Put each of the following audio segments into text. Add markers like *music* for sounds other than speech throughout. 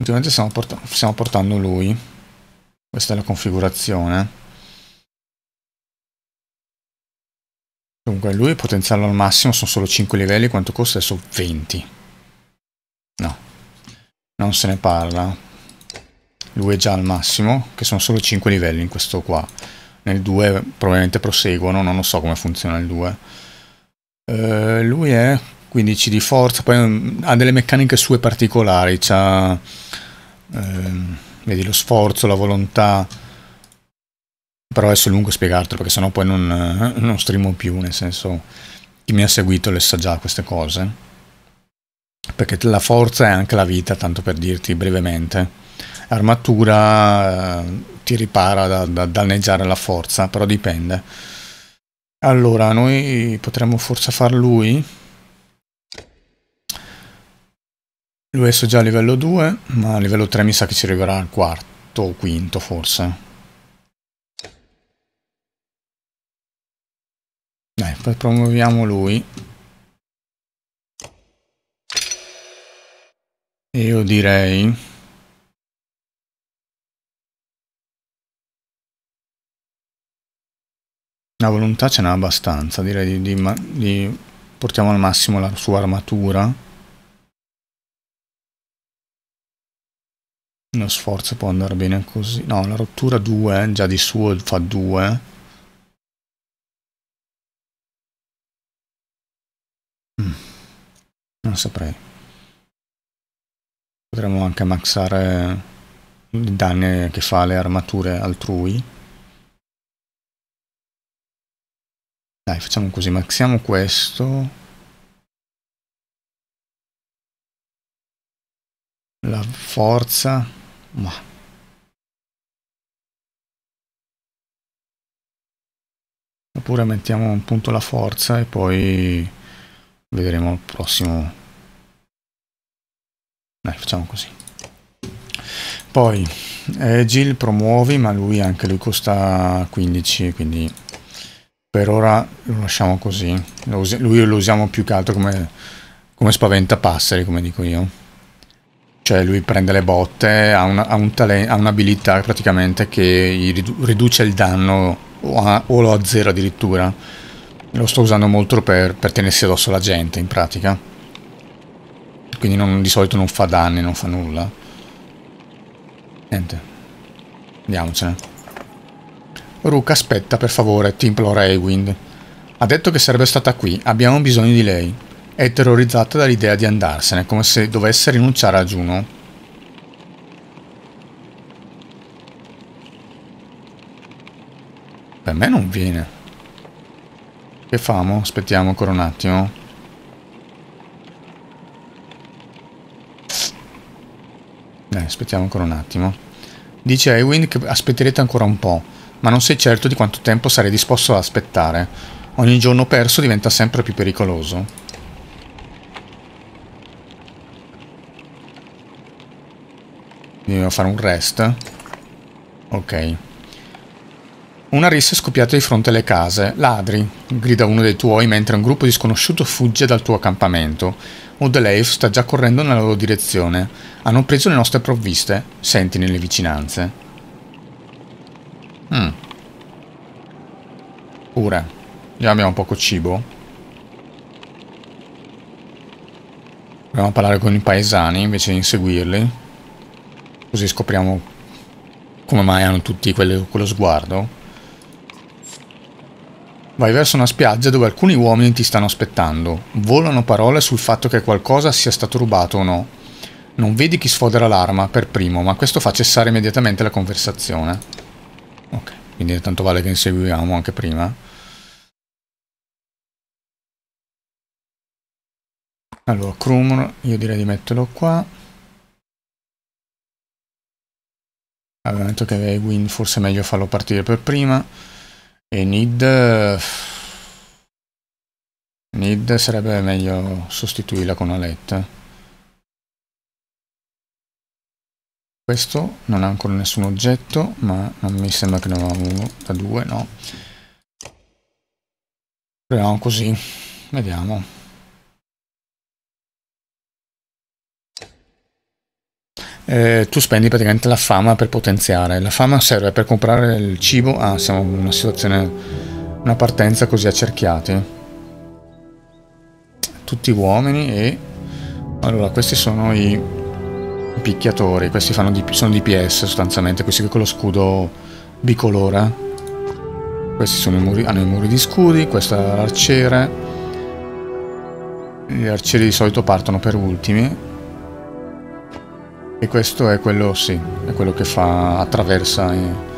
Ultimamente stiamo, port stiamo portando lui. Questa è la configurazione. Comunque lui potenziarlo al massimo sono solo 5 livelli, quanto costa adesso 20. No, non se ne parla. Lui è già al massimo, che sono solo 5 livelli in questo qua. Nel 2 probabilmente proseguono, non lo so come funziona il 2. Uh, eh, lui è 15 di forza, poi ha delle meccaniche sue particolari, c'ha, uh, vedi lo sforzo, la volontà, però adesso è lungo spiegartelo perché sennò poi non, non streamo più, nel senso chi mi ha seguito le sa già queste cose. Perché la forza è anche la vita, tanto per dirti brevemente. Armatura eh, ti ripara da, da danneggiare la forza, però dipende. Allora, noi potremmo forse far lui. Lui adesso già a livello 2, ma a livello 3 mi sa che ci arriverà al quarto o quinto forse. Dai, poi promuoviamo lui. Io direi... La volontà ce n'ha abbastanza, direi di, di, di, portiamo al massimo la sua armatura. Lo sforzo può andare bene così. No, la rottura 2, già di suo fa 2. Non saprei. Potremmo anche maxare i danni che fa le armature altrui. Dai, facciamo così, maxiamo questo. La forza. Ma... Oppure mettiamo un punto la forza e poi vedremo il prossimo dai, facciamo così. Poi eh, Gil promuovi, ma lui anche lui costa 15, quindi per ora lo lasciamo così. Lo lui lo usiamo più che altro come, come spaventapasseri, come dico io. Cioè lui prende le botte, ha, una, ha, un ha un'abilità praticamente che gli riduce il danno o, a, o lo azzera addirittura. Lo sto usando molto per, per tenersi addosso la gente in pratica quindi non, di solito non fa danni, non fa nulla. Niente. Andiamocene. Rook, aspetta, per favore, ti implora Ewind. Ha detto che sarebbe stata qui, abbiamo bisogno di lei. È terrorizzata dall'idea di andarsene, come se dovesse rinunciare a Juno. Per me non viene. Che famo? Aspettiamo ancora un attimo. Dai, aspettiamo ancora un attimo. Dice Eowyn che aspetterete ancora un po', ma non sei certo di quanto tempo sarei disposto ad aspettare. Ogni giorno perso diventa sempre più pericoloso. Devo fare un rest. Ok. Una rissa è scoppiata di fronte alle case. Ladri, grida uno dei tuoi mentre un gruppo di sconosciuto fugge dal tuo accampamento. Odeleif sta già correndo nella loro direzione. Hanno preso le nostre provviste. Senti nelle vicinanze. Mm. Pure. Già abbiamo poco cibo. Proviamo a parlare con i paesani invece di inseguirli. Così scopriamo come mai hanno tutti quello, quello sguardo. Vai verso una spiaggia dove alcuni uomini ti stanno aspettando. Volano parole sul fatto che qualcosa sia stato rubato o no. Non vedi chi sfodera l'arma per primo, ma questo fa cessare immediatamente la conversazione. Ok, quindi tanto vale che inseguiamo anche prima. Allora, Krum, io direi di metterlo qua. Avevo detto che Win forse è meglio farlo partire per prima. E Nid... Nid sarebbe meglio sostituirla con Alette. Questo non ha ancora nessun oggetto, ma non mi sembra che ne aveva uno da due, no. Proviamo così, vediamo. Eh, tu spendi praticamente la fama per potenziare. La fama serve per comprare il cibo. Ah, siamo in una situazione, una partenza così accerchiati. Tutti uomini e... Allora, questi sono i picchiatori, questi fanno di, sono DPS sostanzialmente, questi con lo scudo bicolore. Questi sono i muri, hanno i muri di scudi, questo è l'arciere. Gli arcieri di solito partono per ultimi e questo è quello, sì, è quello che fa, attraversa i...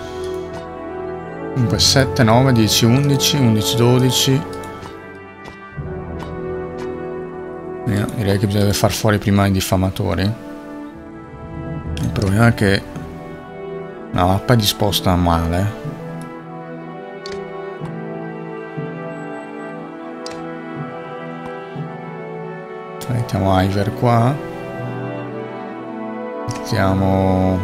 Dunque 7, 9, 10, 11, 11, 12. Io direi che bisogna far fuori prima i diffamatori. Il problema è che la mappa è disposta male. Mettiamo Iver qua mettiamo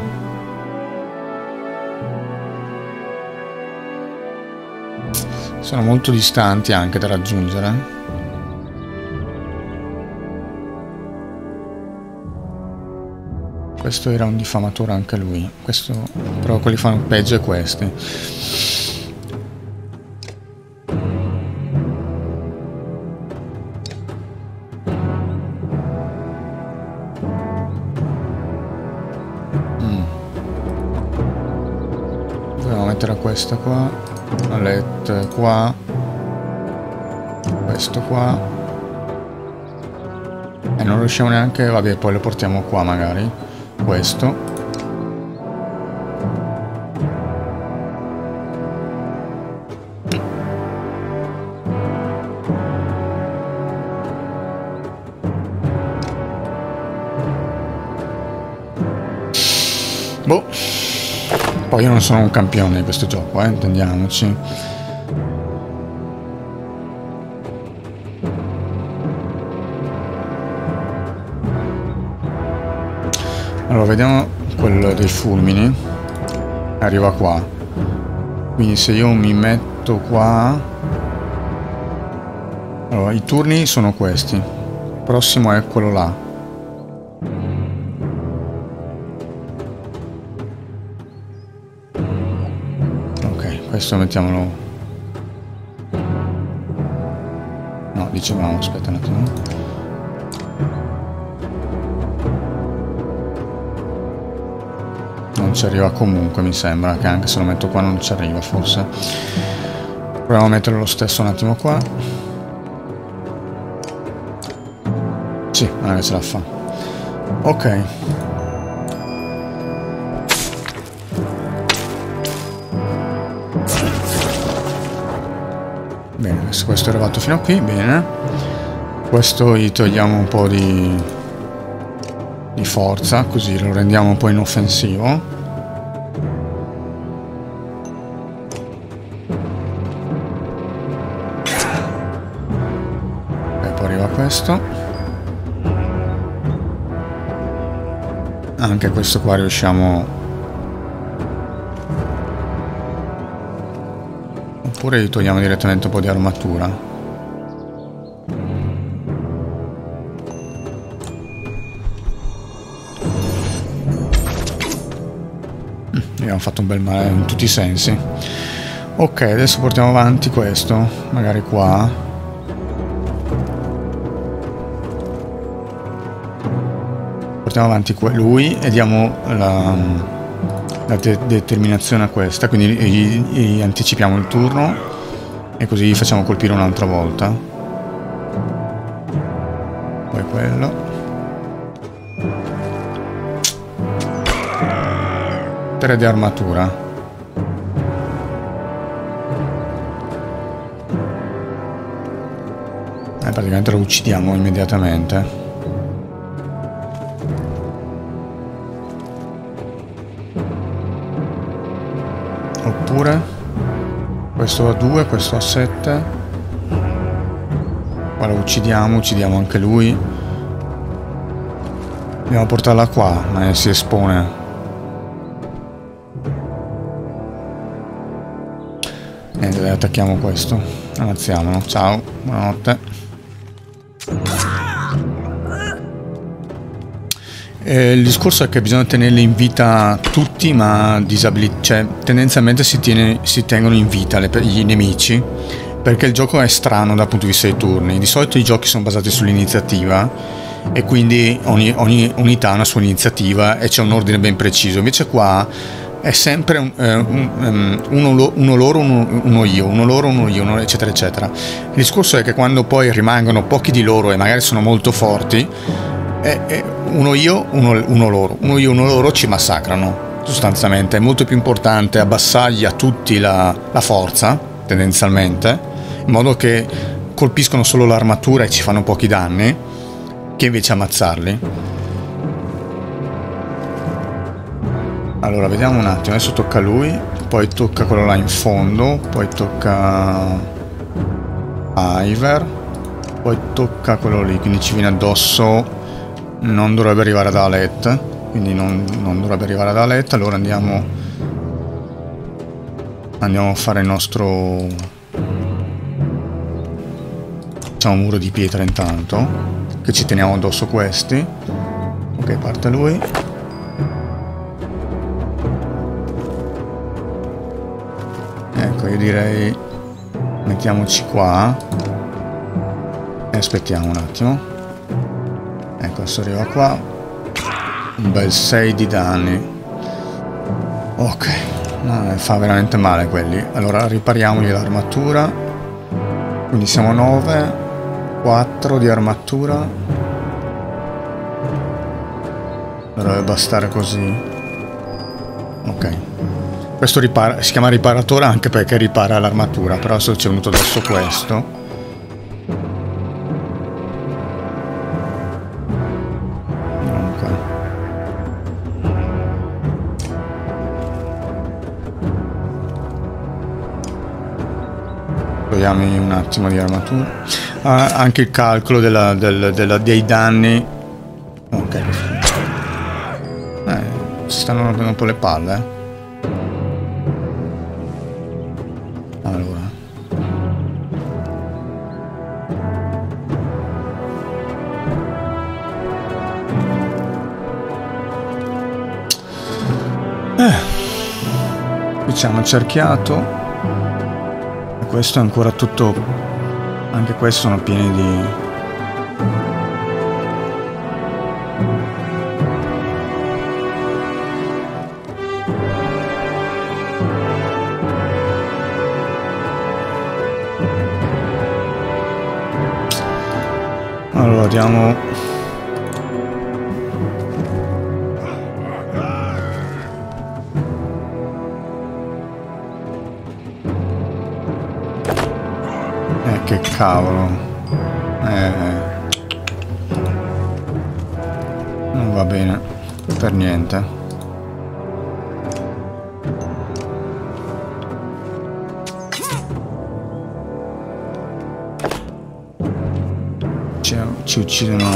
sono molto distanti anche da raggiungere. Questo era un diffamatore anche lui. Questo però quelli fanno peggio è questi questa qua, la let qua, questo qua. E non riusciamo neanche, vabbè poi lo portiamo qua magari, questo. Poi io non sono un campione di questo gioco, eh, intendiamoci. Allora, vediamo quello dei fulmini. Arriva qua. Quindi se io mi metto qua... Allora, i turni sono questi. Il prossimo è quello là. Questo mettiamolo. No dicevamo aspetta un attimo. Non ci arriva comunque mi sembra che anche se lo metto qua non ci arriva forse. Proviamo a metterlo lo stesso un attimo qua. Sì, magari ce la fa. Ok questo è arrivato fino a qui, bene. Questo gli togliamo un po' di, di forza, così lo rendiamo un po' inoffensivo. E poi arriva questo. Anche questo qua riusciamo Oppure gli togliamo direttamente un po' di armatura. Mm, abbiamo fatto un bel male in tutti i sensi. Ok, adesso portiamo avanti questo. Magari qua. Portiamo avanti lui e diamo la la de determinazione a questa, quindi gli, gli anticipiamo il turno e così gli facciamo colpire un'altra volta. Poi quello. Tre di armatura. Eh, praticamente lo uccidiamo immediatamente. Oppure questo a 2, questo a 7 qua lo uccidiamo, uccidiamo anche lui. Dobbiamo portarla qua ma si espone. Niente attacchiamo questo. Ammazziamolo ciao buonanotte Eh, il discorso è che bisogna tenerli in vita tutti, ma disabili- cioè, tendenzialmente si, tiene, si tengono in vita le, i nemici, perché il gioco è strano dal punto di vista dei turni. Di solito i giochi sono basati sull'iniziativa e quindi ogni, ogni unità ha una sua iniziativa e c'è un ordine ben preciso. Invece qua è sempre un, eh, un, um, uno, uno, loro, uno, uno, io, uno loro, uno io, uno, eccetera, eccetera. Il discorso è che quando poi rimangono pochi di loro e magari sono molto forti, eh, eh, uno io, uno, uno loro, uno io, uno loro ci massacrano. Sostanzialmente è molto più importante abbassargli a tutti la, la forza, tendenzialmente, in modo che colpiscono solo l'armatura e ci fanno pochi danni, che invece ammazzarli. Allora, vediamo un attimo. Adesso tocca a lui, poi tocca quello là in fondo, poi tocca Iver, poi tocca quello lì, quindi ci viene addosso. Non dovrebbe arrivare ad Alet, quindi non, non dovrebbe arrivare ad Alet. Allora andiamo andiamo a fare il nostro facciamo un muro di pietra intanto che ci teniamo addosso questi ok parte lui io direi mettiamoci qua e aspettiamo un attimo ecco adesso arriva qua. Un bel 6 di danni. Ok no, fa veramente male quelli. Allora ripariamogli l'armatura quindi siamo 9 4 di armatura. Dovrebbe bastare così. Ok. Questo si chiama riparatore anche perché ripara l'armatura, però adesso ci è venuto addosso questo. Togliamo un attimo di armatura. Ah, anche il calcolo della, del, della, dei danni. Ok. Eh, si stanno rompendo un po' le palle, eh. ci hanno cerchiato questo è ancora tutto. Anche questi sono pieni di allora diamo cavolo. Eh, non va bene. Per niente. Ci, ci uccidono...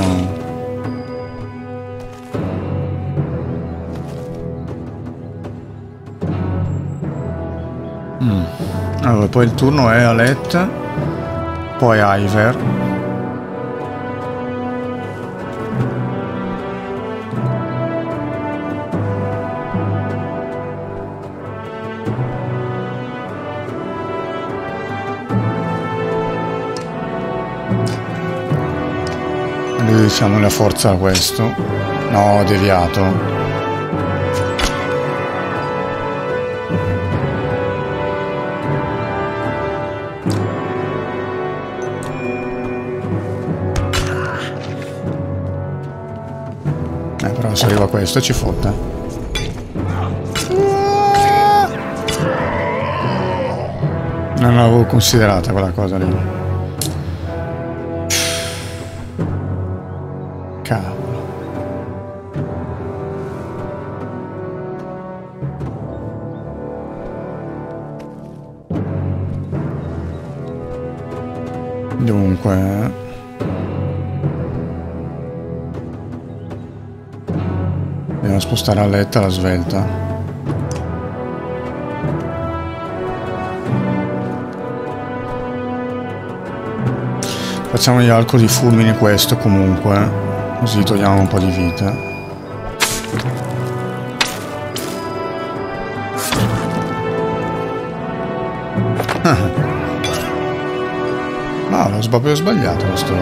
Mm. Allora, poi il turno è a Let poi Iver diciamo la forza a questo. No deviato se arriva questo ci fotte. Non l'avevo considerata quella cosa lì. Cavolo. Dunque... spostare a l'aletta alla svelta. Facciamogli arco di fulmine questo comunque, eh. così togliamo un po' di vita. Ah. No, l'ho proprio sbagliato questo...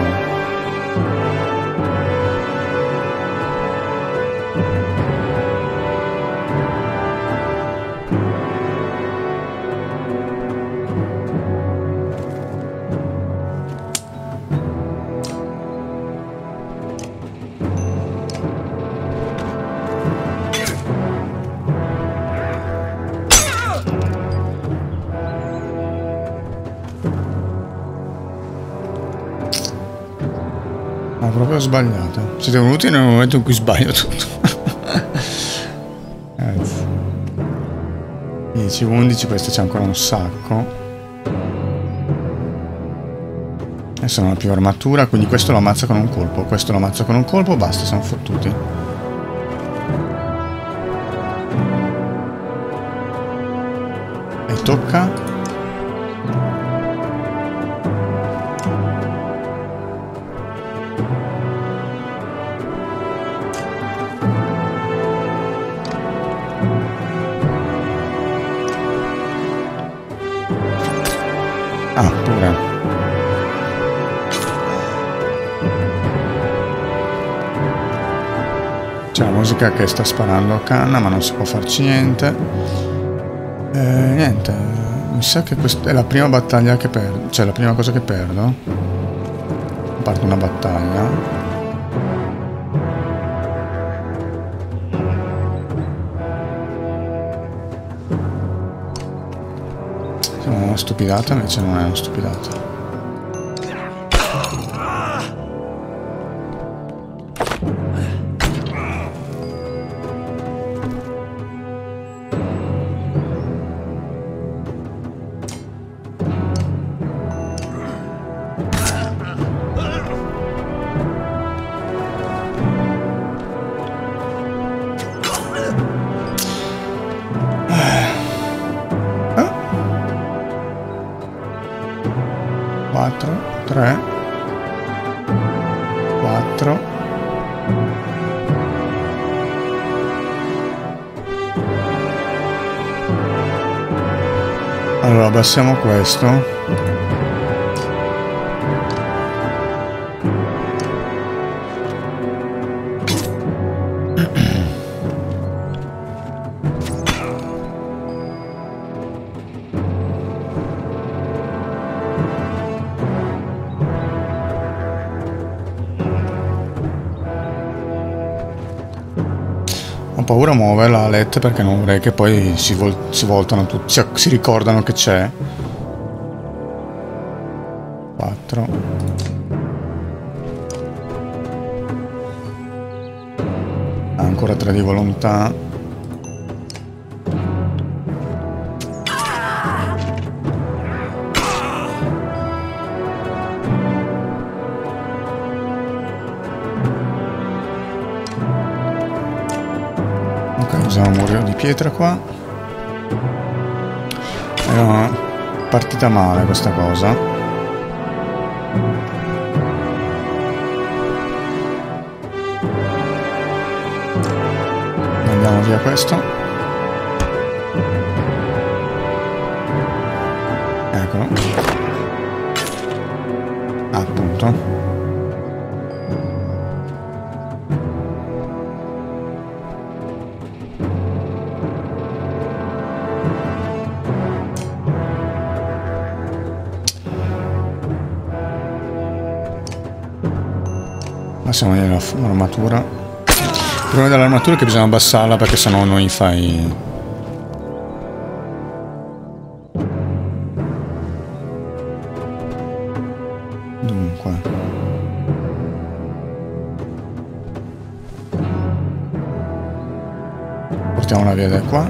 sbagliato. Siete venuti nel momento in cui sbaglio tutto. *laughs* 10, 11, questo c'è ancora un sacco. Adesso non ha più armatura, quindi questo lo ammazza con un colpo. Questo lo ammazza con un colpo, basta, siamo fottuti. E tocca musica che sta sparando a canna ma non si può farci niente. Eh, niente mi sa che questa è la prima battaglia che perdo cioè la prima cosa che perdo. A parte una battaglia. Sembra una stupidata invece non è una stupidata passiamo questo paura a muovere la LED perché non vorrei che poi si, vol si voltano tutti, si ricordano che c'è. 4. Ancora 3 di volontà. Pietra qua. Era partita male questa cosa. Andiamo via questo. Eccolo Passiamo nell'armatura. Il problema dell'armatura è che bisogna abbassarla perché sennò noi fai... Dunque... Portiamola via da qua.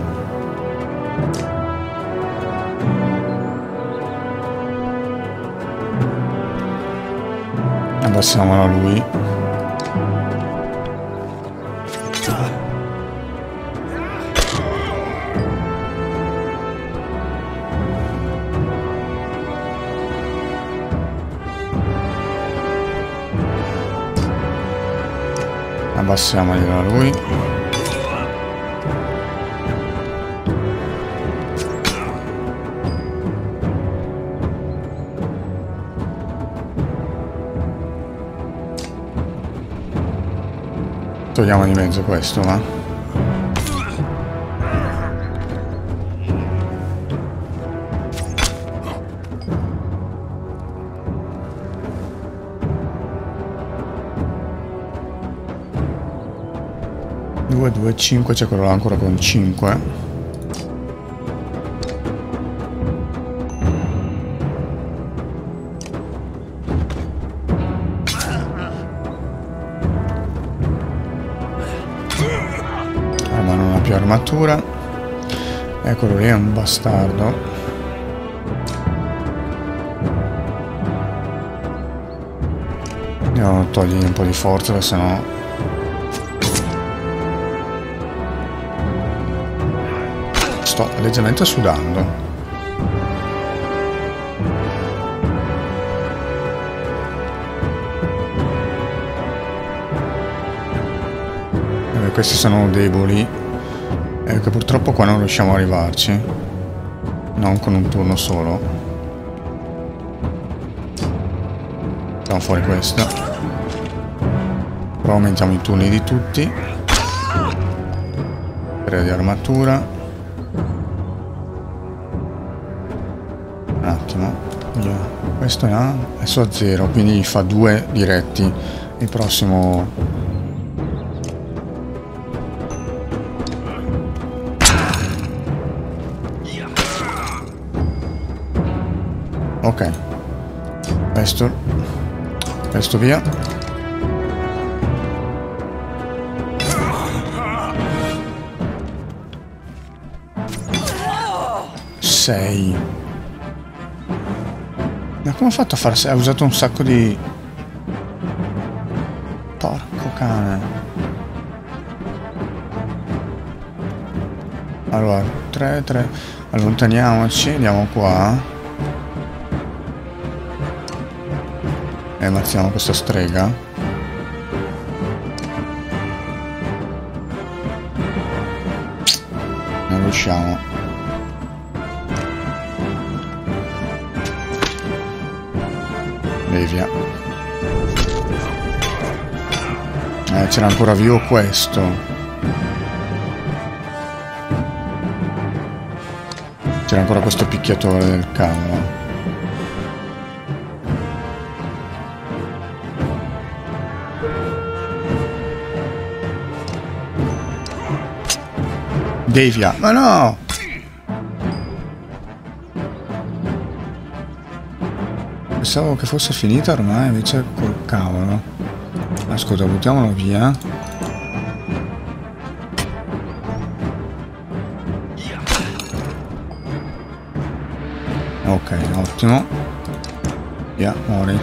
Abbassiamola lui. Abbassiamoglielo a lui. Togliamo di mezzo questo, va? Due, due, cinque, c'è quello là ancora con cinque. armatura eccolo lì è un bastardo andiamo a togliergli un po' di forza perché sennò sto leggermente sudando questi sono deboli è che purtroppo qua non riusciamo ad arrivarci. Non con un turno solo. Facciamo fuori questo. Però aumentiamo i turni di tutti. Crea di armatura. Attimo. Questo è a, adesso a zero, quindi fa due diretti. Il prossimo. Ok. Questo. Questo via. Sei ma come ha fatto a farsi ha usato un sacco di porco cane allora 3 3 allontaniamoci andiamo qua E ammazziamo questa strega. Non riusciamo. E via. Eh, c'era ancora vivo questo. C'era ancora questo picchiatore del cavolo. Devia. Ma no! Pensavo che fosse finita ormai, invece col cavolo. Ascolta, buttiamolo via. Ok, ottimo. Via, muori.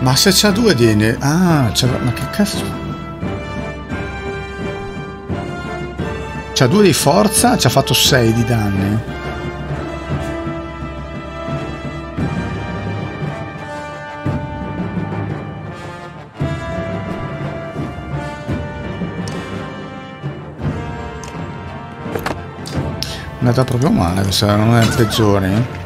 Ma se c'ha due di... Ah, ma che cazzo... C'ha due di forza, ci ha fatto 6 di danni. È andata proprio male, se non è il peggiore.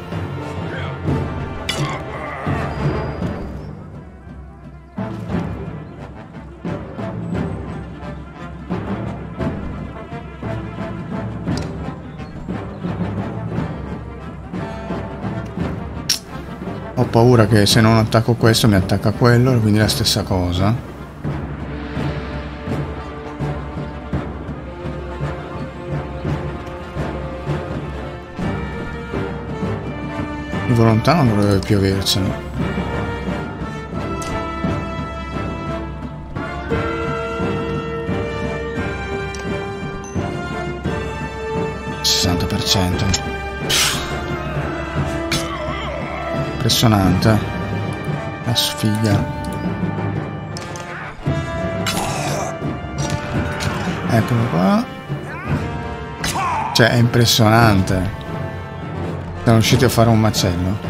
Paura che se non attacco questo mi attacca quello, quindi la stessa cosa. Vivo lontano non dovrebbe più avercene. Impressionante. La sfiga eccolo qua. Cioè è impressionante. Siamo riusciti a fare un macello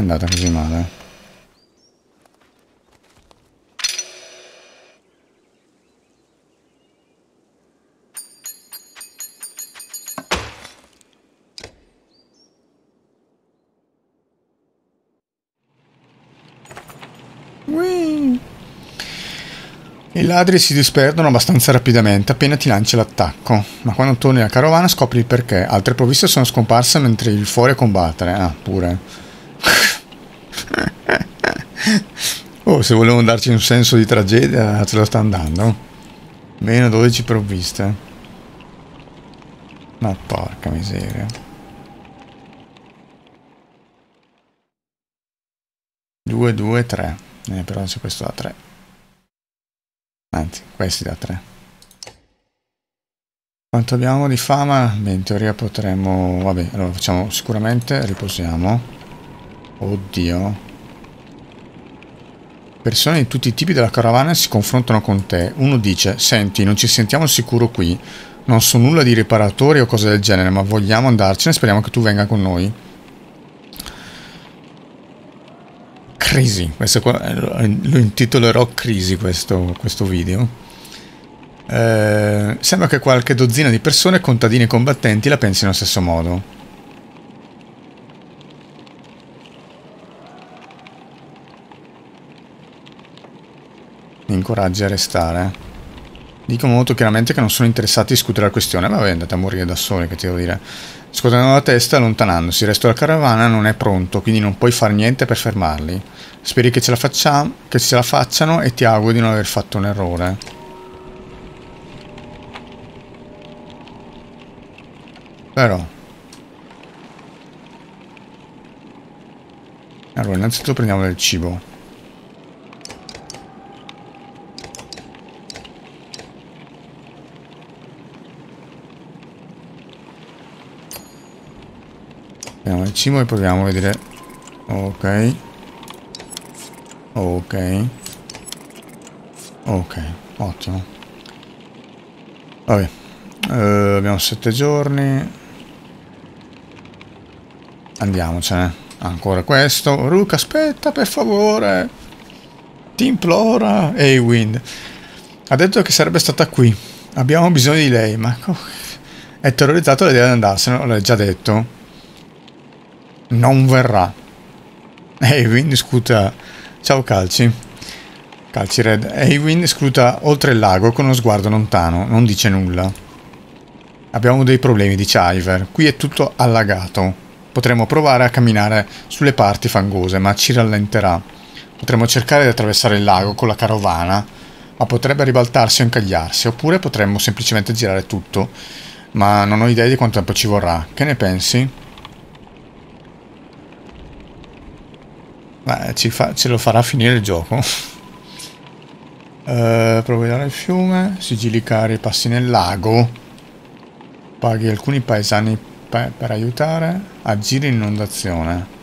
è andata così male. I ladri si disperdono abbastanza rapidamente appena ti lanci l'attacco, ma quando torni alla carovana scopri il perché. Altre provviste sono scomparse mentre il fuori a combattere. Ah, pure. Oh, se volevano darci un senso di tragedia, ce lo stanno dando. Meno 12 provviste. Ma porca miseria. 2, 2, 3. Eh, però c'è questo da 3. Anzi, questi da 3. Quanto abbiamo di fama? Beh, in teoria potremmo... Vabbè, allora facciamo sicuramente, riposiamo. Oddio. Persone di tutti i tipi della carovana si confrontano con te. Uno dice, senti, non ci sentiamo sicuro qui. Non so nulla di riparatori o cose del genere, ma vogliamo andarcene e speriamo che tu venga con noi. Crisi, questo qua, eh, lo intitolerò Crisi questo, questo video. Eh, sembra che qualche dozzina di persone, contadini e combattenti, la pensino allo stesso modo. Incoraggia a restare. Dicono molto chiaramente che non sono interessati a discutere la questione. Vabbè, andate a morire da soli, che ti devo dire. Scuotendo la testa e allontanandosi. Il resto della caravana non è pronto, quindi non puoi fare niente per fermarli. Speri che ce la facciamo, che ce la facciano e ti auguro di non aver fatto un errore. Però. Allora, innanzitutto prendiamo del cibo. Prendiamo il cibo e proviamo a vedere... Ok. Ok. Ok, ottimo. Vabbè. Uh, abbiamo sette giorni. Andiamocene. Ancora questo. Rook, aspetta, per favore. Ti implora. Ehi, Wind. Ha detto che sarebbe stata qui. Abbiamo bisogno di lei, ma... È terrorizzato l'idea di andarsene, l'ho già detto. Non verrà. Ehi, Wind scuta Ciao Calci. Calci Red. Eowyn scruta oltre il lago con uno sguardo lontano, non dice nulla. Abbiamo dei problemi, dice Iver. Qui è tutto allagato. Potremmo provare a camminare sulle parti fangose, ma ci rallenterà. Potremmo cercare di attraversare il lago con la carovana, ma potrebbe ribaltarsi o incagliarsi, oppure potremmo semplicemente girare tutto. Ma non ho idea di quanto tempo ci vorrà. Che ne pensi? Beh, fa, ce lo farà finire il gioco. uh, provvedere il fiume, sigilli cari, passi nel lago. Paghi alcuni paesani per, per aiutare. Agire in inondazione.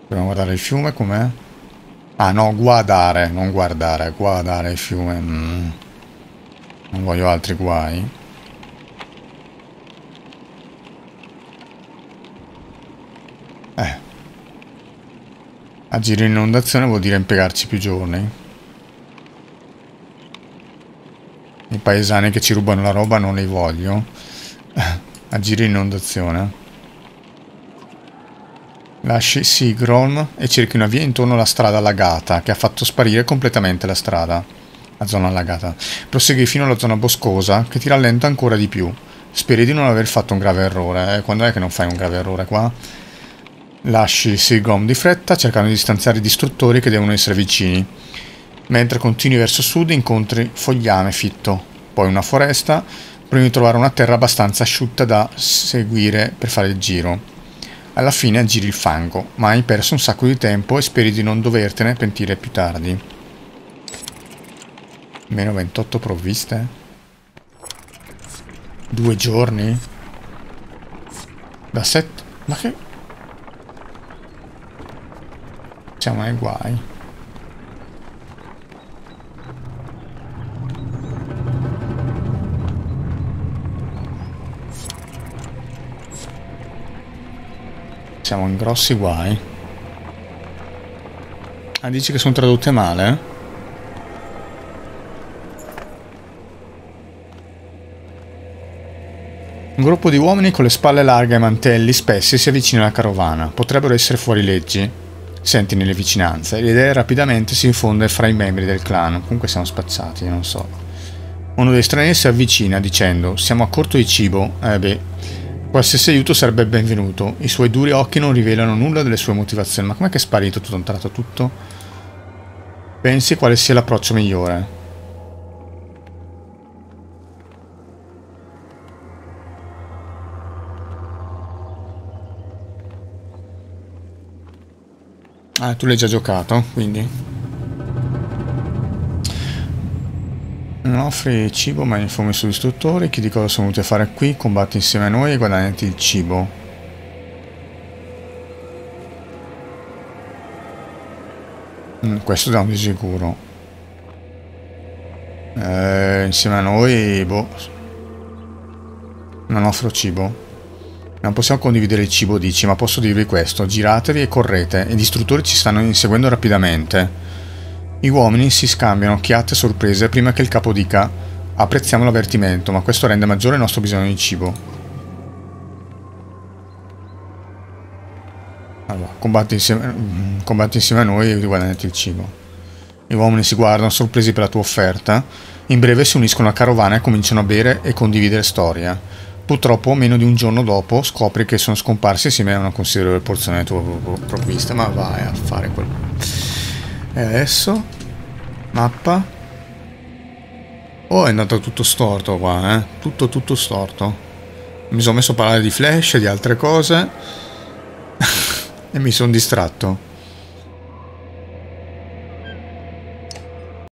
Dobbiamo guardare il fiume com'è? Ah no, guardare, non guardare, guardare il fiume. Mm. Non voglio altri guai. Agire in inondazione vuol dire impiegarci più giorni. I paesani che ci rubano la roba non li voglio. *laughs* Agire in inondazione. Lasci Sigron e cerchi una via intorno alla strada allagata, che ha fatto sparire completamente la strada. La zona allagata. Prosegui fino alla zona boscosa, che ti rallenta ancora di più. Speri di non aver fatto un grave errore. Eh? Quando è che non fai un grave errore qua? Lasci Sigom di fretta cercando di distanziare i distruttori che devono essere vicini. Mentre continui verso sud incontri fogliame fitto, poi una foresta, prima di trovare una terra abbastanza asciutta da seguire per fare il giro. Alla fine aggiri il fango, ma hai perso un sacco di tempo e speri di non dovertene pentire più tardi. Meno 28 provviste? Due giorni? Da 7? Ma che... siamo ai guai. Siamo in grossi guai. Ah, dici che sono tradotte male? Eh? Un gruppo di uomini con le spalle larghe e mantelli spessi si avvicina alla carovana. Potrebbero essere fuorileggi. Senti nelle vicinanze. L'idea rapidamente si infonde fra i membri del clan. Comunque siamo spazzati, non so. Uno dei stranieri si avvicina dicendo Siamo a corto di cibo. Eh beh, qualsiasi aiuto sarebbe benvenuto. I suoi duri occhi non rivelano nulla delle sue motivazioni. Ma com'è che è sparito tutto un tratto tutto? Pensi quale sia l'approccio migliore? Ah, tu l'hai già giocato, quindi. Non offri cibo ma informi sugli istruttori, chiedi cosa sono venuti a fare qui, combatti insieme a noi e guadagnati il cibo. Mm, questo da un di sicuro. Eh, insieme a noi, boh. Non offro cibo. Non possiamo condividere il cibo, dici, ma posso dirvi questo. Giratevi e correte, e gli istruttori ci stanno inseguendo rapidamente. I uomini si scambiano occhiate sorprese prima che il capo dica apprezziamo l'avvertimento, ma questo rende maggiore il nostro bisogno di cibo. Allora, combatti insieme, mm, combatti insieme a noi e guadagnati il cibo. Gli uomini si guardano sorpresi per la tua offerta. In breve si uniscono alla carovana e cominciano a bere e condividere storia. Purtroppo, meno di un giorno dopo, scopri che sono scomparsi insieme a una considerevole porzione della tua provvista, ma vai a fare quello. E adesso? Mappa? Oh, è andato tutto storto qua, eh? Tutto, tutto storto. Mi sono messo a parlare di flash e di altre cose *laughs* e mi sono distratto.